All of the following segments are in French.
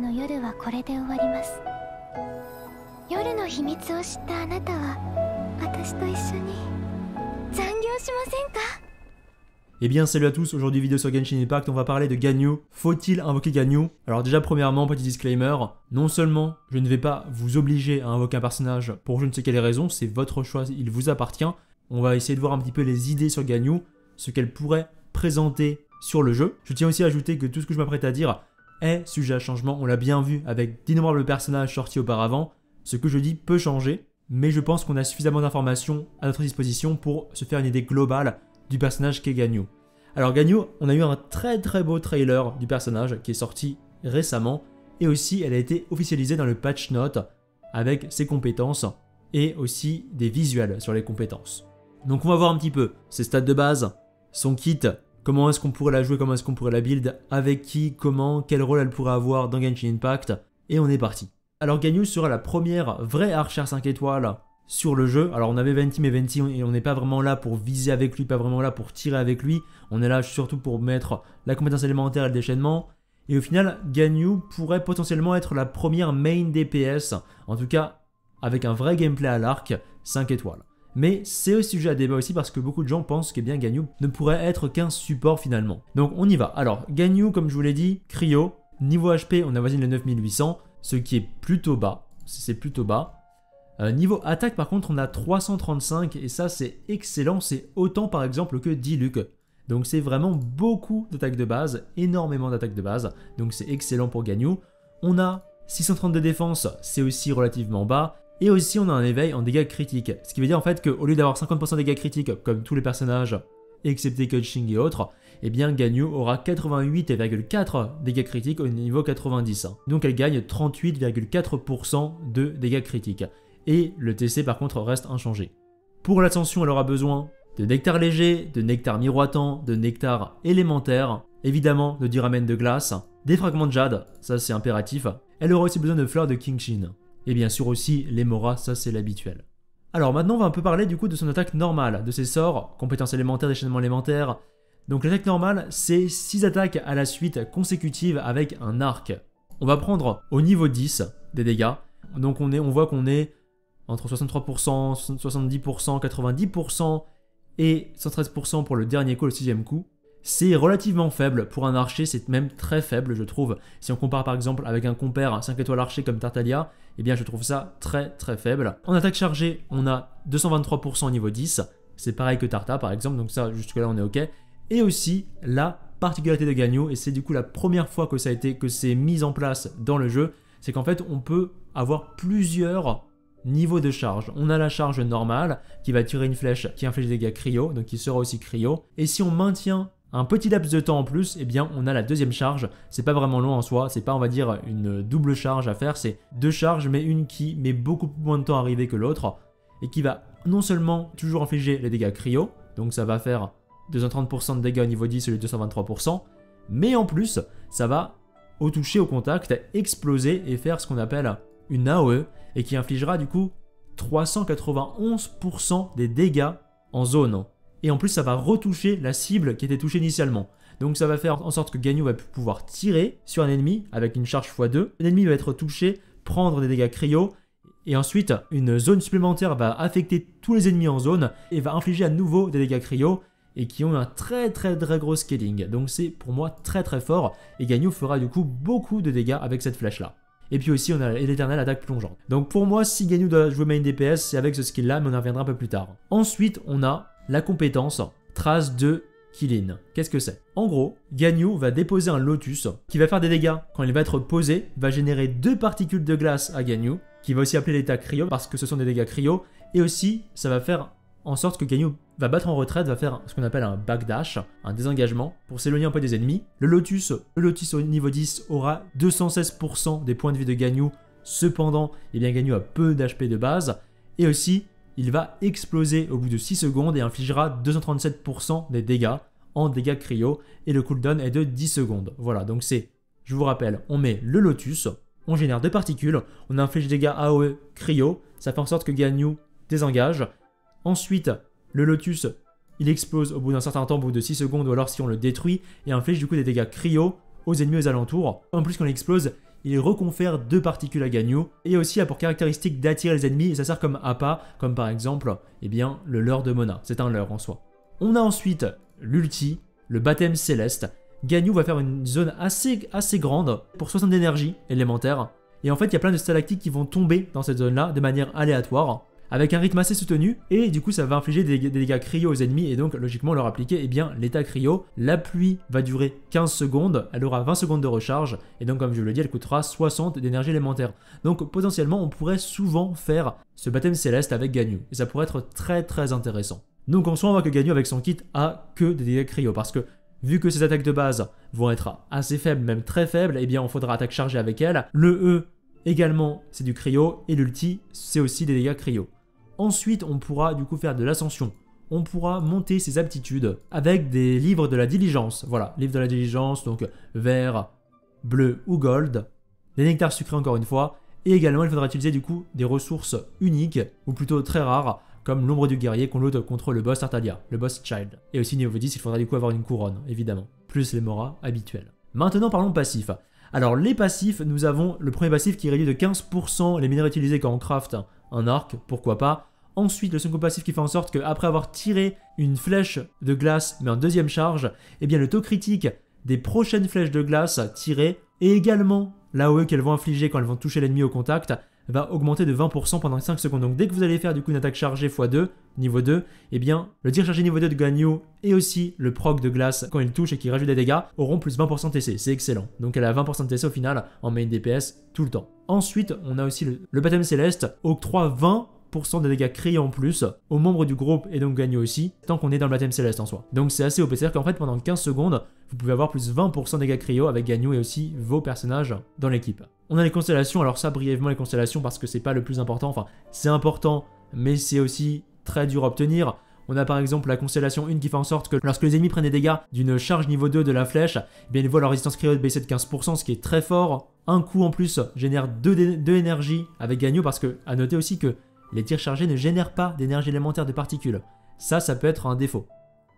の夜はこれで終わります夜の秘密を知ったあなたは私と一緒に残業しませんか Eh bien salut à tous, aujourd'hui vidéo sur Genshin Impact, on va parler de Ganyu. Faut-il invoquer Ganyu Alors déjà premièrement, petit disclaimer, non seulement je ne vais pas vous obliger à invoquer un personnage pour je ne sais quelle raison, c'est votre choix, il vous appartient. On va essayer de voir un petit peu les idées sur Ganyu, ce qu'elle pourrait présenter sur le jeu. Je tiens aussi à ajouter que tout ce que je m'apprête à dire est sujet à changement, on l'a bien vu avec d'innombrables personnages sortis auparavant. Ce que je dis peut changer, mais je pense qu'on a suffisamment d'informations à notre disposition pour se faire une idée globale du personnage qu'est Ganyu. Alors Ganyu, on a eu un très très beau trailer du personnage qui est sorti récemment et aussi elle a été officialisée dans le patch note avec ses compétences et aussi des visuels sur les compétences. Donc on va voir un petit peu ses stats de base, son kit, comment est-ce qu'on pourrait la jouer, comment est-ce qu'on pourrait la build, avec qui, comment, quel rôle elle pourrait avoir dans Genshin Impact, et on est parti. Alors Ganyu sera la première vraie archère 5 étoiles sur le jeu. Alors on avait Venti mais Venti et on n'est pas vraiment là pour viser avec lui, pas vraiment là pour tirer avec lui. On est là surtout pour mettre la compétence élémentaire et le déchaînement. Et au final, Ganyu pourrait potentiellement être la première main DPS, en tout cas avec un vrai gameplay à l'arc 5 étoiles. Mais c'est au sujet à débat aussi parce que beaucoup de gens pensent que bien Ganyu ne pourrait être qu'un support finalement. Donc on y va. Alors Ganyu, comme je vous l'ai dit, Cryo, niveau HP on avoisine les 9800, ce qui est plutôt bas. C'est plutôt bas. Euh, niveau attaque, par contre, on a 335 et ça, c'est excellent. C'est autant, par exemple, que Diluc. Donc, c'est vraiment beaucoup d'attaques de base, énormément d'attaques de base. Donc, c'est excellent pour Ganyu. On a 630 de défense, c'est aussi relativement bas. Et aussi, on a un éveil en dégâts critiques. Ce qui veut dire en fait qu'au lieu d'avoir 50% de dégâts critiques, comme tous les personnages, excepté Coaching et autres, eh bien Ganyu aura 88,4 dégâts critiques au niveau 90. Donc elle gagne 38,4% de dégâts critiques et le TC par contre reste inchangé. Pour l'ascension, elle aura besoin de nectar léger, de nectar miroitant, de nectar élémentaire, évidemment de duramen de glace, des fragments de jade, ça c'est impératif. Elle aura aussi besoin de fleurs de Kingshin. Et bien sûr aussi les moras, ça c'est l'habituel. Alors maintenant on va un peu parler du coup de son attaque normale, de ses sorts, compétences élémentaires, déchaînement élémentaire. Donc l'attaque normale c'est 6 attaques à la suite consécutives avec un arc. On va prendre au niveau 10 des dégâts. Donc on, on voit qu'on est entre 63%, 70%, 90% et 113% pour le dernier coup, le sixième coup. C'est relativement faible pour un archer, c'est même très faible je trouve. Si on compare par exemple avec un compère 5 étoiles archer comme Tartalia, eh bien je trouve ça très très faible. En attaque chargée, on a 223% au niveau 10, c'est pareil que Tarta par exemple, donc ça jusque là on est ok. Et aussi la particularité de Gagno, et c'est du coup la première fois que ça a été que c'est mis en place dans le jeu, c'est qu'en fait on peut avoir plusieurs Niveau de charge, on a la charge normale qui va tirer une flèche qui inflige des dégâts cryo, donc qui sera aussi cryo. Et si on maintient un petit laps de temps en plus, eh bien on a la deuxième charge. C'est pas vraiment long en soi, c'est pas on va dire une double charge à faire, c'est deux charges mais une qui met beaucoup moins de temps à arriver que l'autre et qui va non seulement toujours infliger les dégâts cryo, donc ça va faire 230% de dégâts au niveau 10 sur les 223%, mais en plus ça va au toucher au contact exploser et faire ce qu'on appelle une AOE et qui infligera du coup 391% des dégâts en zone. Et en plus, ça va retoucher la cible qui était touchée initialement. Donc ça va faire en sorte que Ganyu va pouvoir tirer sur un ennemi avec une charge x2. L'ennemi va être touché, prendre des dégâts cryo, et ensuite une zone supplémentaire va affecter tous les ennemis en zone et va infliger à nouveau des dégâts cryo et qui ont un très très très gros scaling. Donc c'est pour moi très très fort et Ganyu fera du coup beaucoup de dégâts avec cette flèche là. Et puis aussi, on a l'éternelle attaque plongeante. Donc pour moi, si Ganyu doit jouer main DPS, c'est avec ce skill-là, mais on en reviendra un peu plus tard. Ensuite, on a la compétence Trace de Kilin. Qu'est-ce que c'est? En gros, Ganyu va déposer un lotus qui va faire des dégâts. Quand il va être posé, va générer deux particules de glace à Ganyu, qui va aussi appeler l'état cryo parce que ce sont des dégâts cryo. Et aussi, ça va faire en sorte que Ganyu va battre en retraite, va faire ce qu'on appelle un backdash, un désengagement, pour s'éloigner un peu des ennemis. Le Lotus, le Lotus au niveau 10 aura 216% des points de vie de Ganyu, cependant, eh bien Ganyu a peu d'HP de base, et aussi, il va exploser au bout de 6 secondes et infligera 237% des dégâts en dégâts cryo, et le cooldown est de 10 secondes. Voilà, donc c'est, je vous rappelle, on met le Lotus, on génère deux particules, on inflige des dégâts AOE cryo, ça fait en sorte que Ganyu désengage, Ensuite, le Lotus, il explose au bout d'un certain temps, au bout de 6 secondes, ou alors si on le détruit, et inflige du coup des dégâts cryo aux ennemis aux alentours. En plus, quand il explose, il reconfère deux particules à Gagnou et aussi a pour caractéristique d'attirer les ennemis et ça sert comme appât, comme par exemple eh bien, le leurre de Mona, c'est un leurre en soi. On a ensuite l'ulti, le baptême céleste. Gagnou va faire une zone assez, assez grande pour 60 d'énergie élémentaire et en fait il y a plein de stalactites qui vont tomber dans cette zone là de manière aléatoire avec un rythme assez soutenu, et du coup ça va infliger des, dégâts cryo aux ennemis, et donc logiquement leur appliquer eh bien l'état cryo. La pluie va durer 15 secondes, elle aura 20 secondes de recharge, et donc comme je le dis, elle coûtera 60 d'énergie élémentaire. Donc potentiellement on pourrait souvent faire ce baptême céleste avec Ganyu, et ça pourrait être très très intéressant. Donc en soi on voit que Ganyu avec son kit a que des dégâts cryo, parce que Vu que ses attaques de base vont être assez faibles, même très faibles, eh bien on faudra attaque chargée avec elle. Le E également c'est du cryo et l'ulti c'est aussi des dégâts cryo. Ensuite, on pourra du coup faire de l'ascension. On pourra monter ses aptitudes avec des livres de la diligence. Voilà, livres de la diligence, donc vert, bleu ou gold. Des nectars sucrés encore une fois. Et également, il faudra utiliser du coup des ressources uniques, ou plutôt très rares, comme l'ombre du guerrier qu'on load contre le boss Artalia, le boss Child. Et aussi niveau 10, il faudra du coup avoir une couronne, évidemment, plus les moras habituels. Maintenant parlons passifs. Alors les passifs, nous avons le premier passif qui réduit de 15% les minéraux utilisés quand on craft un arc, pourquoi pas. Ensuite, le second passif qui fait en sorte qu'après avoir tiré une flèche de glace, mais en deuxième charge, eh bien le taux critique des prochaines flèches de glace tirées, et également l'AOE qu'elles vont infliger quand elles vont toucher l'ennemi au contact, va augmenter de 20% pendant 5 secondes. Donc dès que vous allez faire du coup une attaque chargée x2, niveau 2, eh bien le tir chargé niveau 2 de Ganyu et aussi le proc de glace quand il touche et qu'il rajoute des dégâts auront plus 20% TC. C'est excellent. Donc elle a 20% TC au final en main DPS tout le temps. Ensuite, on a aussi le, le baptême céleste, octroie 20 des dégâts créés en plus aux membres du groupe et donc gagner aussi, tant qu'on est dans le baptême céleste en soi. Donc c'est assez OP, c'est-à-dire qu'en fait pendant 15 secondes, vous pouvez avoir plus 20% des dégâts cryo avec Gagnou et aussi vos personnages dans l'équipe. On a les constellations, alors ça brièvement les constellations parce que c'est pas le plus important, enfin c'est important, mais c'est aussi très dur à obtenir. On a par exemple la constellation 1 qui fait en sorte que lorsque les ennemis prennent des dégâts d'une charge niveau 2 de la flèche, eh bien ils voient leur résistance cryo baisser de 15%, ce qui est très fort. Un coup en plus génère 2 énergie avec Gagnou parce que, à noter aussi que les tirs chargés ne génèrent pas d'énergie élémentaire de particules. Ça, ça peut être un défaut.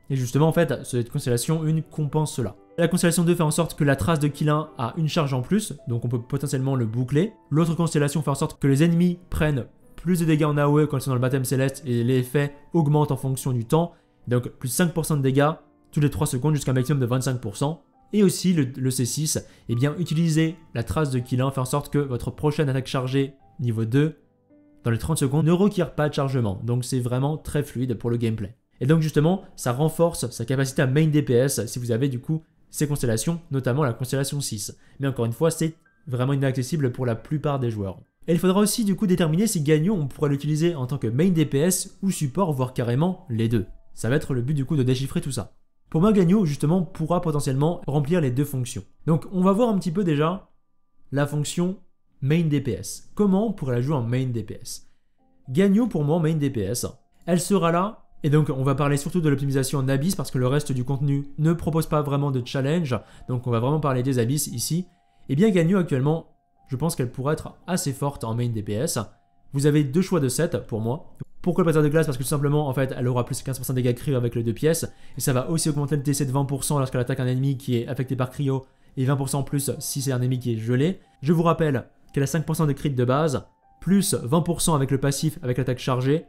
Et justement, en fait, cette constellation 1 compense cela. La constellation 2 fait en sorte que la trace de kill 1 a une charge en plus, donc on peut potentiellement le boucler. L'autre constellation fait en sorte que les ennemis prennent plus de dégâts en AOE quand ils sont dans le baptême céleste et l'effet augmente en fonction du temps. Donc plus 5% de dégâts tous les 3 secondes jusqu'à un maximum de 25%. Et aussi le, C6, eh bien utiliser la trace de kill 1 fait en sorte que votre prochaine attaque chargée niveau 2 dans les 30 secondes ne requiert pas de chargement, donc c'est vraiment très fluide pour le gameplay. Et donc justement, ça renforce sa capacité à main DPS si vous avez du coup ces constellations, notamment la constellation 6. Mais encore une fois, c'est vraiment inaccessible pour la plupart des joueurs. Et il faudra aussi du coup déterminer si Gagnon on pourra l'utiliser en tant que main DPS ou support, voire carrément les deux. Ça va être le but du coup de déchiffrer tout ça. Pour moi, Gagnon justement pourra potentiellement remplir les deux fonctions. Donc on va voir un petit peu déjà la fonction main DPS. Comment on pourrait la jouer en main DPS Gagnou pour moi main DPS. Elle sera là, et donc on va parler surtout de l'optimisation en Abyss parce que le reste du contenu ne propose pas vraiment de challenge, donc on va vraiment parler des Abyss ici. Et bien Gagnou actuellement, je pense qu'elle pourrait être assez forte en main DPS. Vous avez deux choix de set pour moi. Pourquoi le patin de glace? Parce que tout simplement, en fait, elle aura plus de 15% de dégâts cryo avec les deux pièces, et ça va aussi augmenter le TC de 20% lorsqu'elle attaque un ennemi qui est affecté par cryo, et 20% plus si c'est un ennemi qui est gelé. Je vous rappelle qu'elle a 5% de crit de base, plus 20% avec le passif avec l'attaque chargée,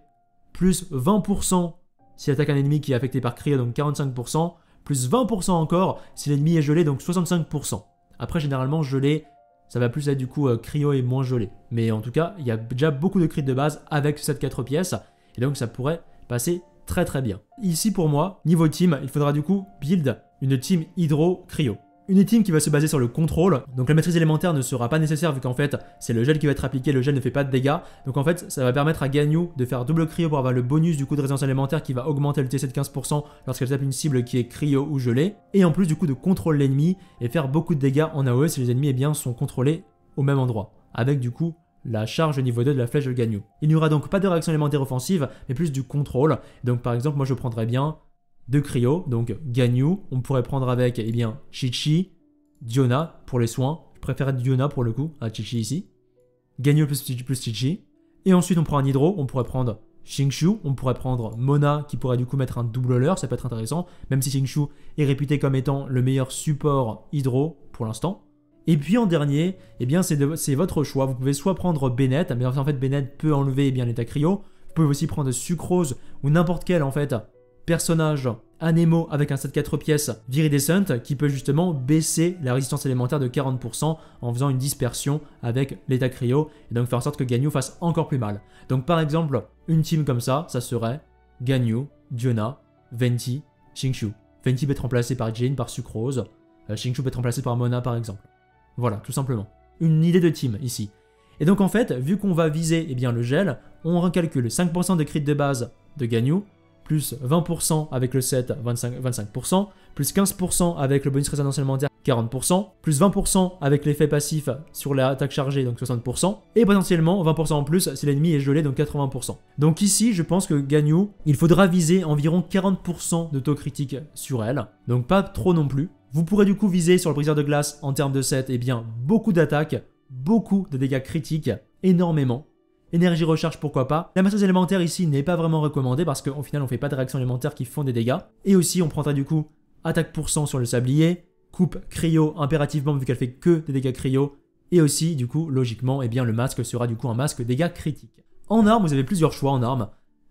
plus 20% si attaque un ennemi qui est affecté par cryo, donc 45%, plus 20% encore si l'ennemi est gelé, donc 65%. Après, généralement, gelé, ça va plus être du coup euh, cryo et moins gelé. Mais en tout cas, il y a déjà beaucoup de crit de base avec cette 4 pièces, et donc ça pourrait passer très très bien. Ici pour moi, niveau team, il faudra du coup build une team hydro cryo. Une team qui va se baser sur le contrôle, donc la maîtrise élémentaire ne sera pas nécessaire vu qu'en fait c'est le gel qui va être appliqué, le gel ne fait pas de dégâts, donc en fait ça va permettre à Ganyu de faire double cryo pour avoir le bonus du coup de résistance élémentaire qui va augmenter le TC de 15% lorsqu'elle tape une cible qui est cryo ou gelée, et en plus du coup de contrôler l'ennemi et faire beaucoup de dégâts en AOE si les ennemis eh sont contrôlés au même endroit, avec du coup la charge niveau 2 de la flèche de Ganyu. Il n'y aura donc pas de réaction élémentaire offensive, mais plus du contrôle, donc par exemple moi je prendrais bien de cryo, donc Ganyu, on pourrait prendre avec eh bien Chichi, Diona pour les soins, je préfère Diona pour le coup à Chichi ici, Ganyu plus, plus Chichi, et ensuite on prend un hydro, on pourrait prendre Xingshu, on pourrait prendre Mona qui pourrait du coup mettre un double leurre, ça peut être intéressant, même si Xingshu est réputé comme étant le meilleur support hydro pour l'instant. Et puis en dernier, eh bien c'est votre choix. Vous pouvez soit prendre Bennett, mais en fait Bennett peut enlever eh l'état cryo. Vous pouvez aussi prendre Sucrose ou n'importe quel en fait personnage Anemo avec un set 4 pièces Viridescent qui peut justement baisser la résistance élémentaire de 40% en faisant une dispersion avec l'état cryo et donc faire en sorte que Ganyu fasse encore plus mal. Donc par exemple, une team comme ça, ça serait Ganyu, Diona, Venti, Xingshu. Venti peut être remplacé par Jane, par Sucrose, euh, Xingshu peut être remplacé par Mona par exemple. Voilà, tout simplement. Une idée de team ici. Et donc en fait, vu qu'on va viser eh bien, le gel, on recalcule 5% de crit de base de Ganyu, plus 20% avec le set 25%, 25%, plus 15% avec le bonus résonance élémentaire 40%, plus 20% avec l'effet passif sur l'attaque chargée donc 60%, et potentiellement 20% en plus si l'ennemi est gelé donc 80%. Donc ici je pense que Ganyu, il faudra viser environ 40% de taux critique sur elle, donc pas trop non plus. Vous pourrez du coup viser sur le briseur de glace en termes de set, et bien beaucoup d'attaques, beaucoup de dégâts critiques, énormément. Énergie recharge, pourquoi pas. La maîtrise élémentaire ici n'est pas vraiment recommandée parce qu'au final on fait pas de réactions élémentaires qui font des dégâts. Et aussi on prendra du coup attaque pour sur le sablier, coupe cryo impérativement vu qu'elle fait que des dégâts cryo. Et aussi du coup logiquement eh bien le masque sera du coup un masque dégâts critiques. En armes vous avez plusieurs choix en armes.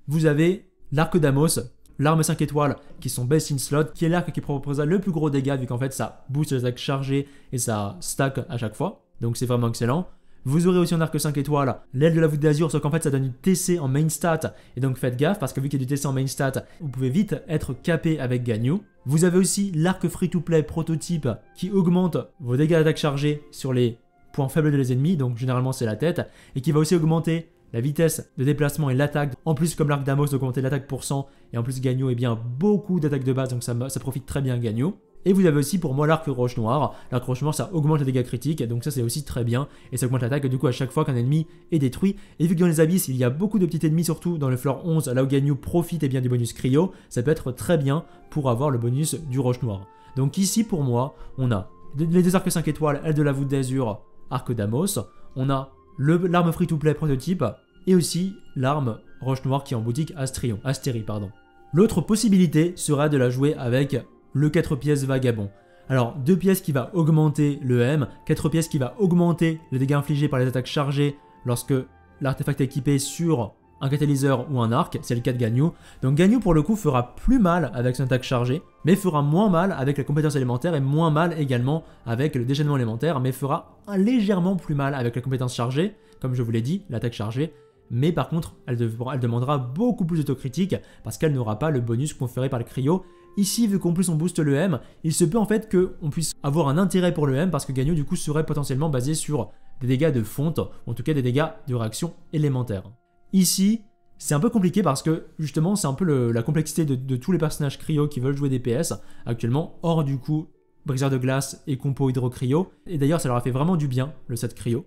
Vous avez l'arc d'Amos, l'arme 5 étoiles qui sont best in slot, qui est l'arc qui proposera le plus gros dégâts vu qu'en fait ça booste les attaques chargées et ça stack à chaque fois. Donc c'est vraiment excellent. Vous aurez aussi un arc 5 étoiles, l'aile de la voûte d'azur, sauf qu'en fait ça donne une TC en main stat, et donc faites gaffe parce que vu qu'il y a du TC en main stat, vous pouvez vite être capé avec Ganyu. Vous avez aussi l'arc free-to-play prototype qui augmente vos dégâts d'attaque chargés sur les points faibles de les ennemis, donc généralement c'est la tête, et qui va aussi augmenter la vitesse de déplacement et l'attaque. En plus, comme l'arc d'Amos, d'augmenter l'attaque pour cent, et en plus Ganyu est bien beaucoup d'attaques de base, donc ça, ça profite très bien à. Et vous avez aussi pour moi l'arc roche noire. L'arc roche noire ça augmente les dégâts critiques, donc ça c'est aussi très bien. Et ça augmente l'attaque du coup à chaque fois qu'un ennemi est détruit. Et vu que dans les abysses il y a beaucoup de petits ennemis, surtout dans le floor 11, là où Ganyu profite et bien du bonus cryo, ça peut être très bien pour avoir le bonus du roche noire. Donc ici pour moi, on a les deux arcs 5 étoiles, aile de la voûte d'azur, arc d'Amos. On a l'arme free to play prototype et aussi l'arme roche noire qui est en boutique Astrion, Astérie pardon. L'autre possibilité sera de la jouer avec le 4 pièces vagabond. Alors, 2 pièces qui va augmenter le M, 4 pièces qui va augmenter les dégâts infligés par les attaques chargées lorsque l'artefact est équipé sur un catalyseur ou un arc, c'est le cas de Ganyu. Donc Ganyu pour le coup fera plus mal avec son attaque chargée, mais fera moins mal avec la compétence élémentaire et moins mal également avec le déchaînement élémentaire, mais fera légèrement plus mal avec la compétence chargée, comme je vous l'ai dit, l'attaque chargée. Mais par contre, elle, demandera beaucoup plus d'autocritique parce qu'elle n'aura pas le bonus conféré par le cryo. Ici, vu qu'en plus on booste le M, il se peut en fait qu'on puisse avoir un intérêt pour le M parce que Ganyu du coup serait potentiellement basé sur des dégâts de fonte, en tout cas des dégâts de réaction élémentaire. Ici, c'est un peu compliqué parce que justement c'est un peu la complexité de, tous les personnages cryo qui veulent jouer des PS actuellement, hors du coup briseur de glace et compo hydro cryo. Et d'ailleurs ça leur a fait vraiment du bien le set cryo.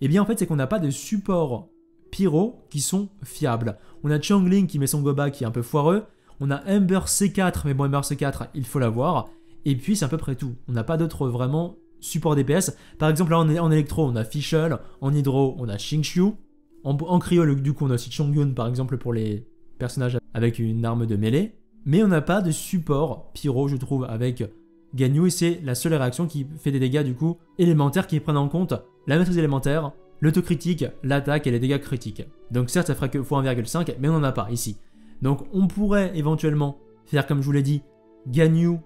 Et bien en fait c'est qu'on n'a pas de support pyro qui sont fiables. On a Changling qui met son goba qui est un peu foireux. On a Ember C4, mais bon Ember C4 il faut l'avoir. Et puis c'est à peu près tout. On n'a pas d'autres vraiment supports DPS. Par exemple là en, électro on a Fischl, en hydro on a Xingshu. En, en du coup, on a aussi Chongyun par exemple pour les personnages avec une arme de mêlée. Mais on n'a pas de support pyro, je trouve, avec Ganyu. Et c'est la seule réaction qui fait des dégâts, du coup, élémentaires qui prennent en compte la maîtrise élémentaire, l'autocritique, l'attaque et les dégâts critiques. Donc certes, ça ferait que x1,5, mais on n'en a pas ici. Donc on pourrait éventuellement faire, comme je vous l'ai dit, Ganyu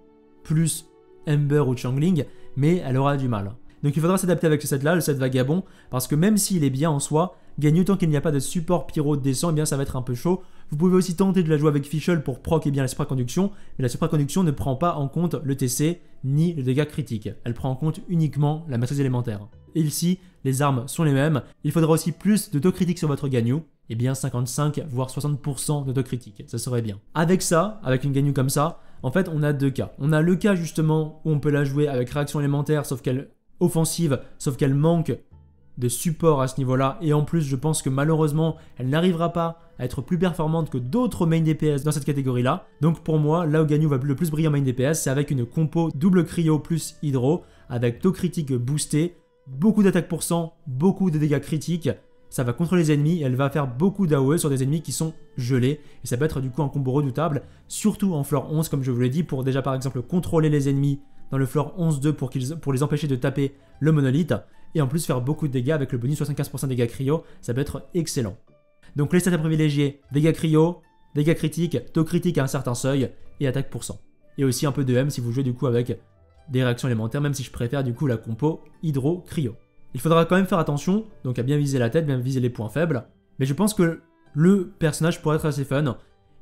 plus Ember ou Changling, mais elle aura du mal. Donc il faudra s'adapter avec ce set-là, le set vagabond, parce que même s'il est bien en soi, Ganyu, tant qu'il n'y a pas de support pyro décent, eh bien ça va être un peu chaud. Vous pouvez aussi tenter de la jouer avec Fischl pour proc et bien la supraconduction, mais la supraconduction ne prend pas en compte le TC ni le dégât critique. Elle prend en compte uniquement la maîtrise élémentaire. Et ici, les armes sont les mêmes. Il faudra aussi plus de taux critique sur votre Ganyu. Et bien 55 voire 60% de taux critique, ça serait bien. Avec ça, avec une Ganyu comme ça, en fait on a deux cas. On a le cas justement où on peut la jouer avec réaction élémentaire, sauf qu'elle offensive, sauf qu'elle manque de support à ce niveau-là. Et en plus, je pense que malheureusement, elle n'arrivera pas à être plus performante que d'autres main DPS dans cette catégorie-là. Donc pour moi, là où Ganyu va le plus briller en main DPS, c'est avec une compo double cryo plus hydro, avec taux critique boosté, beaucoup d'attaque pour cent, beaucoup de dégâts critiques. Ça va contrôler les ennemis et elle va faire beaucoup d'AOE sur des ennemis qui sont gelés. Et ça peut être du coup un combo redoutable, surtout en fleur 11, comme je vous l'ai dit, pour déjà par exemple contrôler les ennemis dans le floor 11-2 pour, qu'ils- pour les empêcher de taper le monolithe, et en plus faire beaucoup de dégâts avec le bonus 75% dégâts cryo, ça peut être excellent. Donc les stats à privilégier, dégâts cryo, dégâts critiques, taux critique à un certain seuil, et attaque pour 100. Et aussi un peu de M si vous jouez du coup avec des réactions élémentaires, même si je préfère du coup la compo hydro-cryo. Il faudra quand même faire attention, donc à bien viser la tête, bien viser les points faibles, mais je pense que le personnage pourrait être assez fun,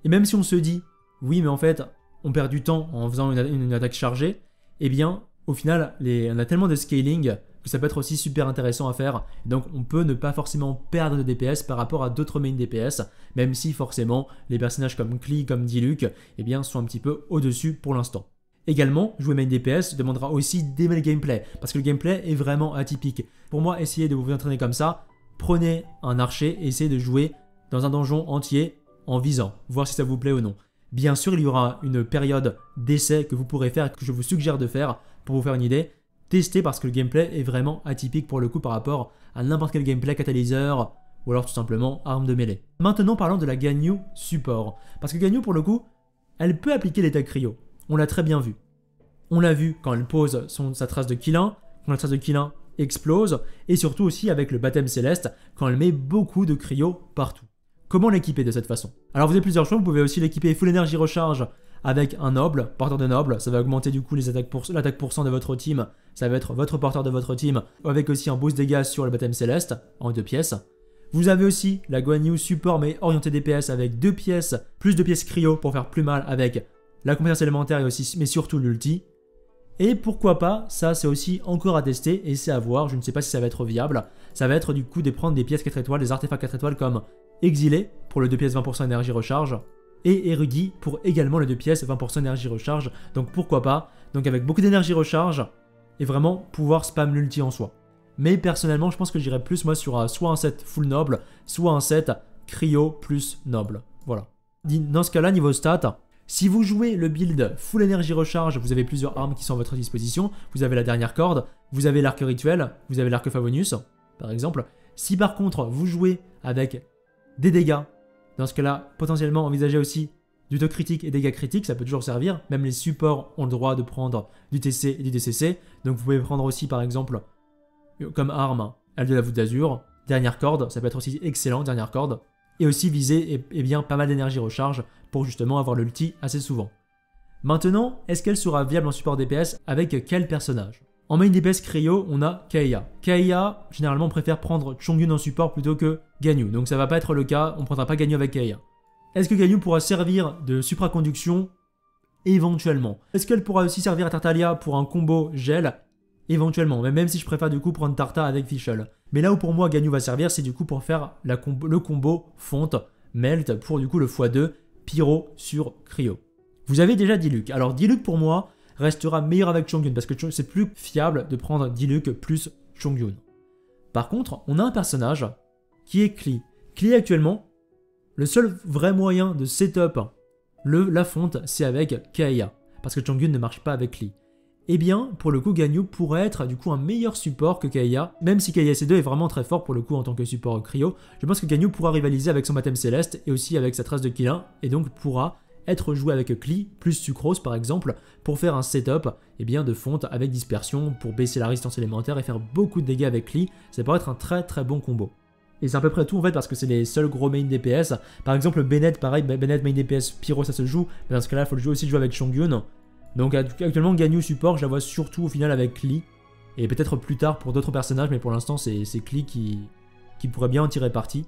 et même si on se dit, oui mais en fait, on perd du temps en faisant une, attaque chargée, eh bien, au final, on a tellement de scaling que ça peut être aussi super intéressant à faire. Donc, on peut ne pas forcément perdre de DPS par rapport à d'autres main DPS, même si forcément les personnages comme Klee, comme Diluc, eh bien, sont un petit peu au-dessus pour l'instant. Également, jouer main DPS demandera aussi d'aimer le gameplay, parce que le gameplay est vraiment atypique. Pour moi, essayez de vous entraîner comme ça, prenez un archer et essayez de jouer dans un donjon entier en visant, voir si ça vous plaît ou non. Bien sûr, il y aura une période d'essai que vous pourrez faire, que je vous suggère de faire pour vous faire une idée. Testez parce que le gameplay est vraiment atypique pour le coup par rapport à n'importe quel gameplay catalyseur ou alors tout simplement arme de mêlée. Maintenant, parlons de la Ganyu support. Parce que Ganyu, pour le coup, elle peut appliquer l'état cryo. On l'a très bien vu. On l'a vu quand elle pose sa trace de Killin, quand la trace de Killin explose, et surtout aussi avec le baptême céleste, quand elle met beaucoup de cryo partout. Comment l'équiper de cette façon? Alors vous avez plusieurs choix, vous pouvez aussi l'équiper full énergie recharge avec un noble, porteur de noble, ça va augmenter du coup les attaques pour, l'attaque pourcent de votre team, ça va être votre porteur de votre team, avec aussi un boost dégâts sur le baptême céleste, en deux pièces. Vous avez aussi la Guan Yu support mais orienté DPS avec deux pièces, plus de pièces cryo pour faire plus mal avec la compétence élémentaire et aussi, mais surtout l'ulti. Et pourquoi pas, ça c'est aussi encore à tester et c'est à voir, je ne sais pas si ça va être viable. Ça va être du coup de prendre des pièces 4 étoiles, des artefacts 4 étoiles comme Exilé pour le 2 pièces 20% énergie recharge et Érudit pour également le 2 pièces 20% énergie recharge. Donc pourquoi pas, donc avec beaucoup d'énergie recharge et vraiment pouvoir spam l'ulti en soi. Mais personnellement, je pense que j'irais plus moi sur soit un set full noble, soit un set cryo plus noble. Voilà. Dans ce cas-là, niveau stats, si vous jouez le build full énergie recharge, vous avez plusieurs armes qui sont à votre disposition. Vous avez la dernière corde, vous avez l'arc rituel, vous avez l'arc Favonius, par exemple. Si par contre vous jouez avec des dégâts, dans ce cas-là, potentiellement envisagez aussi du taux critique et dégâts critiques, ça peut toujours servir. Même les supports ont le droit de prendre du TC et du DCC. Donc vous pouvez prendre aussi par exemple comme arme aile de la voûte d'azur, dernière corde, ça peut être aussi excellent, dernière corde. Et aussi viser et, et bien pas mal d'énergie recharge pour justement avoir l'ulti assez souvent. Maintenant, est-ce qu'elle sera viable en support DPS avec quel personnage? En main DPS Cryo, on a Kaeya. Kaeya, généralement, préfère prendre Chongyun en support plutôt que Ganyu, donc ça va pas être le cas, on prendra pas Ganyu avec Kaeya. Est-ce que Ganyu pourra servir de supraconduction? Éventuellement. Est-ce qu'elle pourra aussi servir à Tartalia pour un combo gel? Éventuellement, mais même si je préfère du coup prendre Tarta avec Fischl. Mais là où pour moi Ganyu va servir, c'est du coup pour faire le combo fonte, melt pour du coup le x2, pyro sur cryo. Vous avez déjà Diluc. Alors Diluc pour moi restera meilleur avec Chongyun parce que c'est plus fiable de prendre Diluc plus Chongyun. Par contre, on a un personnage qui est Klee. Klee actuellement, le seul vrai moyen de setup le, la fonte, c'est avec Kaeya. Parce que Chongyun ne marche pas avec Klee. Eh bien, pour le coup, Ganyu pourrait être du coup un meilleur support que Kaeya, même si Kaeya C2 est vraiment très fort pour le coup en tant que support cryo. Je pense que Ganyu pourra rivaliser avec son baptême céleste et aussi avec sa trace de Killin, et donc pourra être joué avec Klee plus Sucrose par exemple pour faire un setup eh bien, de fonte avec dispersion pour baisser la résistance élémentaire et faire beaucoup de dégâts avec Klee. Ça pourrait être un très très bon combo. Et c'est à peu près tout en fait parce que c'est les seuls gros main DPS. Par exemple, Bennett, pareil, Bennett main DPS Pyro ça se joue, mais dans ce cas-là, il faut le jouer aussi jouer avec Chongyun. Donc actuellement, Ganyu support, je la vois surtout au final avec Klee. Et peut-être plus tard pour d'autres personnages, mais pour l'instant, c'est Klee qui, pourrait bien en tirer parti.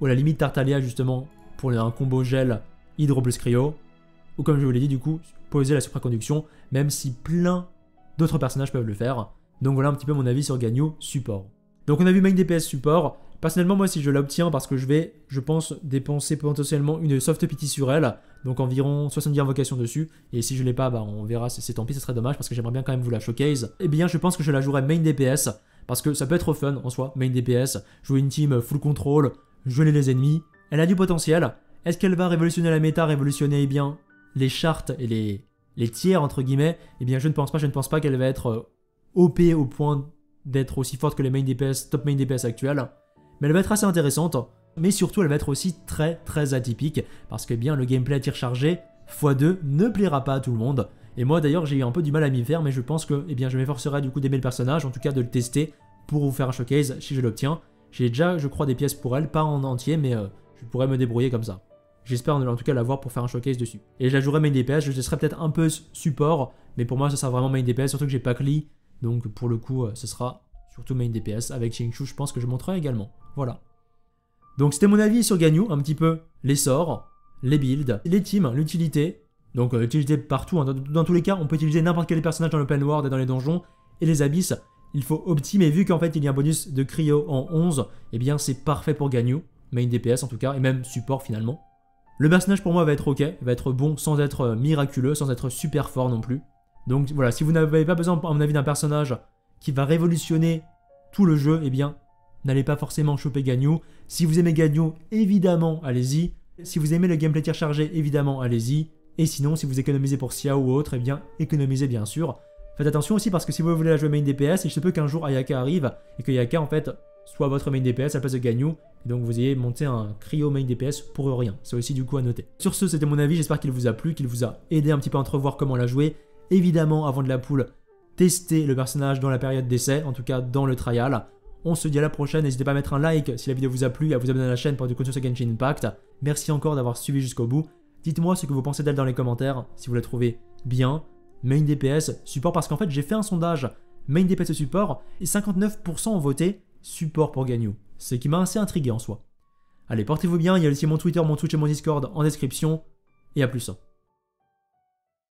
Ou la limite Tartalia justement pour un combo gel hydro plus cryo. Ou comme je vous l'ai dit, du coup, poser la supraconduction, même si plein d'autres personnages peuvent le faire. Donc voilà un petit peu mon avis sur Ganyu support. Donc on a vu main DPS support. Personnellement, moi, si je l'obtiens, parce que je vais, je pense, dépenser potentiellement une soft pity sur elle, donc environ 70 invocations dessus, et si je l'ai pas, bah on verra, c'est tant pis, ce serait dommage, parce que j'aimerais bien quand même vous la showcase. Eh bien, je pense que je la jouerai main DPS, parce que ça peut être fun en soi, main DPS, jouer une team full control, geler les ennemis. Elle a du potentiel. Est-ce qu'elle va révolutionner la méta, révolutionner, eh bien, les chartes et les, les tiers, entre guillemets? Eh bien, je ne pense pas, je ne pense pas qu'elle va être euh, OP au point d'être aussi forte que les main DPS, top main DPS actuelles mais elle va être assez intéressante. Mais surtout, elle va être aussi très très atypique, parce que bien le gameplay à tir chargé x2 ne plaira pas à tout le monde. Et moi d'ailleurs j'ai eu un peu du mal à m'y faire, mais je pense que eh bien, je m'efforcerai du coup d'aimer le personnage, en tout cas de le tester pour vous faire un showcase si je l'obtiens. J'ai déjà, je crois, des pièces pour elle, pas en entier, mais euh, je pourrais me débrouiller comme ça. J'espère en tout cas l'avoir pour faire un showcase dessus. Et je la jouerai main DPS, je laisserai peut-être un peu support, mais pour moi ça sera vraiment main DPS, surtout que j'ai pas Klee, donc pour le coup euh, ce sera surtout main DPS. Avec Xingshu, je pense que je montrerai également. Voilà. Donc c'était mon avis sur Ganyu, un petit peu les sorts, les builds, les teams, l'utilité. Donc euh, l'utilité partout, hein. dans, tous les cas, on peut utiliser n'importe quel personnage dans l'open world et dans les donjons. Et les abysses, il faut optimer, vu qu'en fait il y a un bonus de cryo en 11, eh bien c'est parfait pour Ganyu, main DPS en tout cas, et même support finalement. Le personnage pour moi va être ok, va être bon sans être euh, miraculeux, sans être super fort non plus. Donc voilà, si vous n'avez pas besoin à mon avis d'un personnage qui va révolutionner tout le jeu, eh bien n'allez pas forcément choper Ganyu. Si vous aimez Ganyu, évidemment, allez-y. Si vous aimez le gameplay tir chargé, évidemment, allez-y. Et sinon, si vous économisez pour Xiao ou autre, eh bien, économisez bien sûr. Faites attention aussi parce que si vous voulez la jouer main DPS, il se peut qu'un jour Ayaka arrive et que Ayaka en fait soit votre main DPS à la place de Ganyu et donc vous ayez monté un cryo main DPS pour rien. C'est aussi du coup à noter. Sur ce, c'était mon avis, j'espère qu'il vous a plu, qu'il vous a aidé un petit peu à entrevoir comment la jouer. Évidemment, avant de la poule, testez le personnage dans la période d'essai, en tout cas dans le trial. On se dit à la prochaine, n'hésitez pas à mettre un like si la vidéo vous a plu, à vous abonner à la chaîne pour du contenu sur Genshin Impact. Merci encore d'avoir suivi jusqu'au bout. Dites-moi ce que vous pensez d'elle dans les commentaires, si vous la trouvez bien, main DPS, support, parce qu'en fait j'ai fait un sondage main DPS support, et 59% ont voté support pour Ganyu, ce qui m'a assez intrigué en soi. Allez, portez-vous bien, il y a aussi mon Twitter, mon Twitch et mon Discord en description, et à plus.